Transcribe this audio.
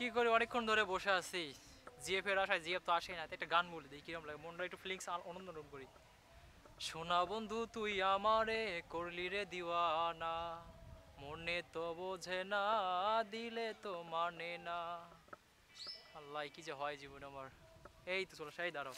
কি করি, অনেকক্ষণ ধরে বসে আছি। জিএফের আশায় জিএফ তো আসেই না একটা গান বলে দিই, কিরম লাগে? মনটা একটু ফিলিংস আনন্দ করি। সোনা বন্ধু, তুই আমারে করলি রে দিওয়ানা। মনে তো বোঝে না, দিলে তো মানে না। আল্লাহ, কি যে হয় জীবন আমার। এই তো চলো, সেই দাঁড়াও।